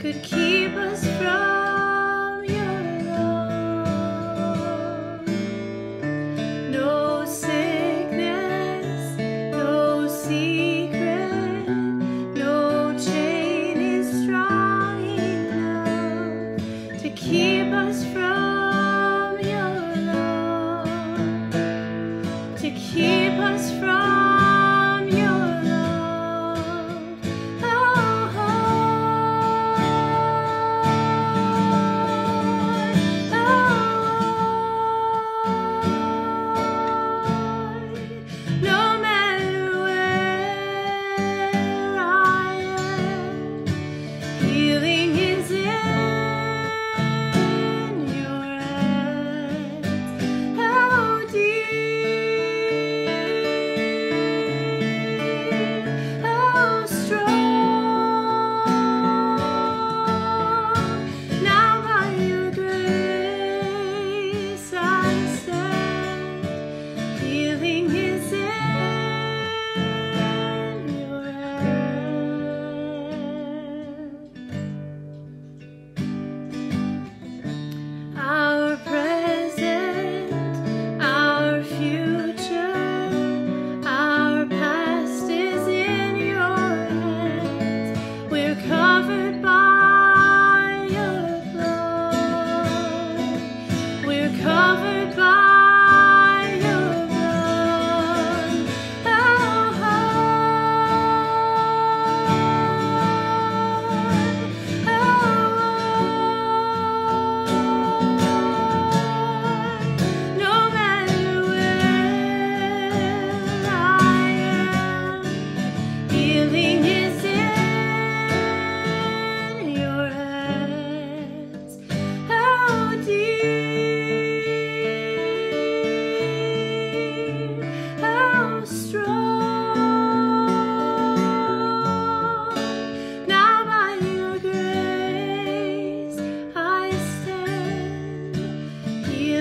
could keep us from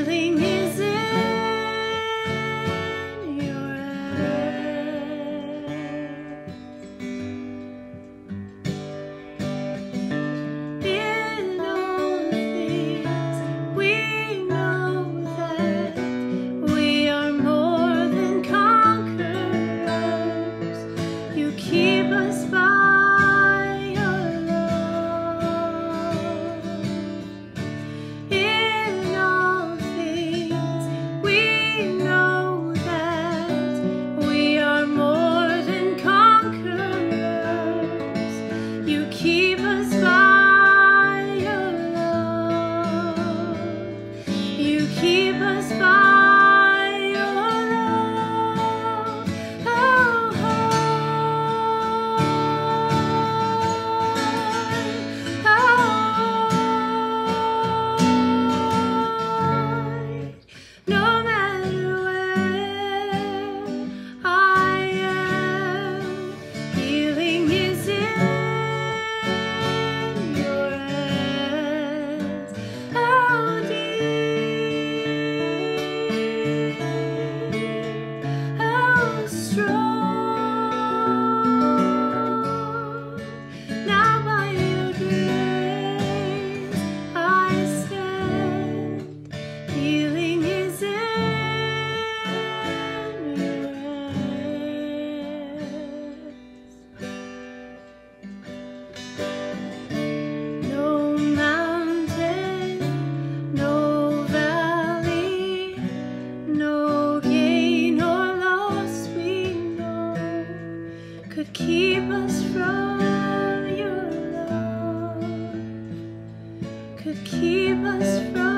feeling keep us from your love, could keep us from.